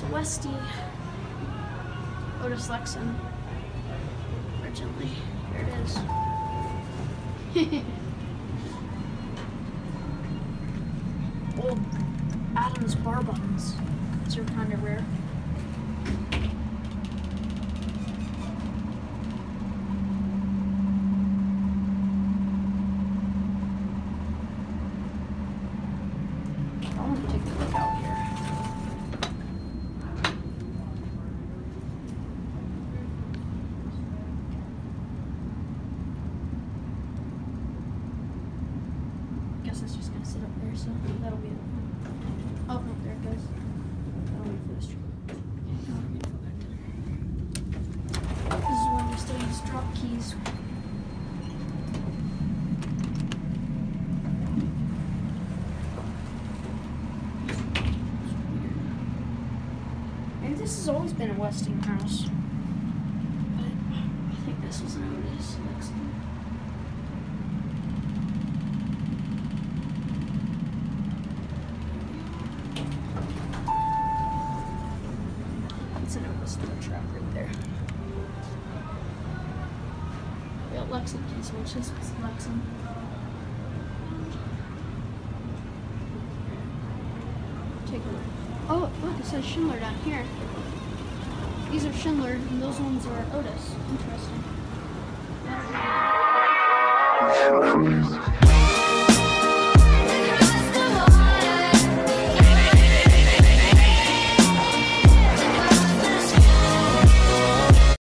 It's Westy. Otis Lexon. Originally. Here it is. Old Adams bar buttons. These are kind of rare. I want to take a look out here. Guess it's just gonna sit up there, so that'll be it. Oh, no, there it goes. I'll wait for this there. This is when we still use drop keys. Maybe this has always been a Westinghouse. But I think this was an Otis Lexington. It's an Otis tow truck right there. Yeah, Lexington, so it's just Lexington. Take a look. Oh, look, it says Schindler down here. These are Schindler, and those ones are Otis. Interesting. Schindler.